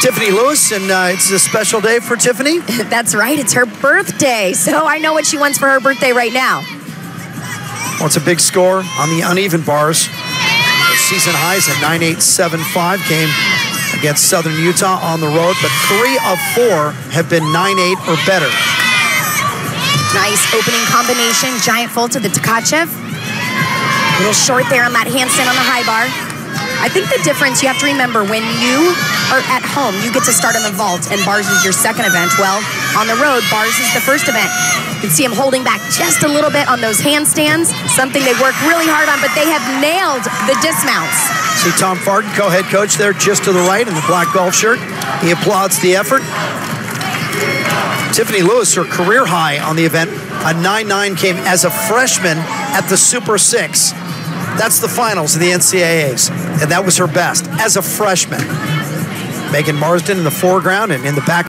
Tiffani Lewis, and uh, it's a special day for Tiffani. That's right, it's her birthday. So I know what she wants for her birthday right now. Wants a big score on the uneven bars. The season highs at 9875 came against Southern Utah on the road, but three of four have been 9-8 or better. Nice opening combination, giant full to the Tkachev. Little short there on that handstand on the high bar. I think the difference you have to remember when you are at home, you get to start on the vault, and bars is your second event. Well, on the road, bars is the first event. You can see him holding back just a little bit on those handstands, something they work really hard on, but they have nailed the dismounts. See Tom Farden, co-head coach there just to the right in the black golf shirt. He applauds the effort. Tiffani Lewis, her career high on the event, a 9-9 came as a freshman at the Super 6. That's the finals of the NCAAs, and that was her best as a freshman. Megan Marsden in the foreground and in the back.